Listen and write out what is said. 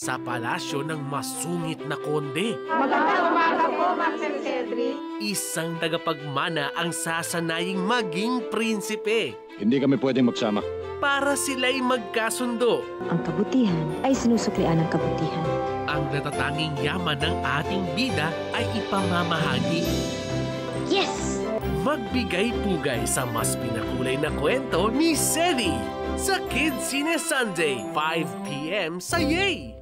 sa palasyo ng masungit na konde. Magandang umaga po, Master Cedric. Isang tagapagmana ang sasanaying maging prinsipe Hindi kami pwedeng magsama. para sila'y magkasundo. Ang kabutihan ay sinusuklian ng kabutihan. Ang natatanging yaman ng ating bida ay ipamamahagi. Yes! Magbigay-pugay sa mas pinakulay na kwento ni Sedi sa Kids Cine Sunday, 5pm sa Yay!